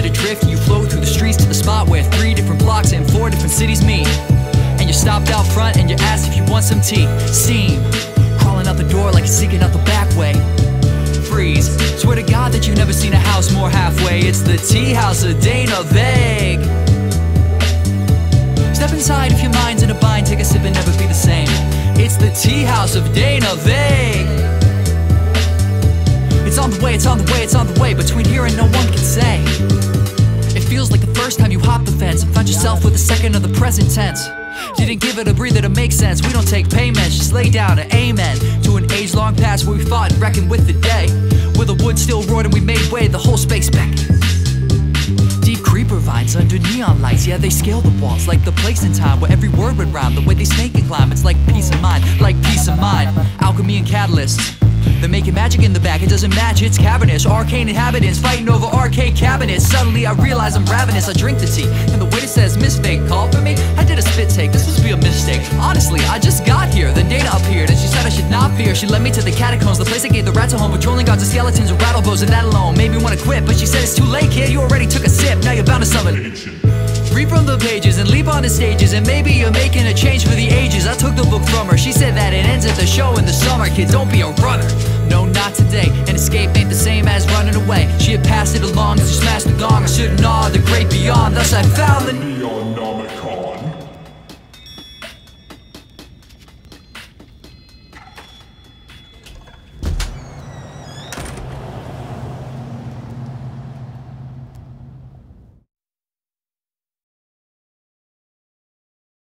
drift, you float through the streets to the spot where three different blocks and four different cities meet. And you're stopped out front and you're asked if you want some tea. Steam, crawling out the door like you're seeking out the back way. Freeze, swear to God that you've never seen a house more halfway. It's the tea house of Dana Vague. Step inside if your mind's in a bind, take a sip and never be the same. It's the tea house of Dana Vague. It's on the way, it's on the way, it's on the way. Between here and no one can time you hop the fence and found yourself with a second of the present tense. Didn't give it a breather to make sense. We don't take payments, just lay down an amen to an age long past where we fought and reckoned with the day. Where the wood still roared and we made way, the whole space beckoned. Deep creeper vines under neon lights, yeah, they scale the walls like the place and time where every word would rhyme. The way they snake and climb, it's like peace of mind, like peace of mind. Alchemy and catalysts. They're making magic in the back, it doesn't match, it's cavernous. Arcane inhabitants fighting over arcade cabinets. Suddenly I realize I'm ravenous, I drink the tea. And the waiter says, Miss Fake, call for me? I did a spit take, this must be a mistake. Honestly, I just got here, then Dana appeared, and she said I should not fear. She led me to the catacombs, the place that gave the rats a home. Patrolling guards and skeletons and rattle bows, and that alone made me wanna quit. But she said it's too late, kid, you already took a sip, now you're bound to summon. The pages and leap on the stages And maybe you're making a change for the ages. I took the book from her, she said that it ends at the show in the summer. Kid, don't be a runner. No, not today, an escape ain't the same as running away. She had passed it along as she smashed the gong. I should've gnawed the great beyond. Thus I found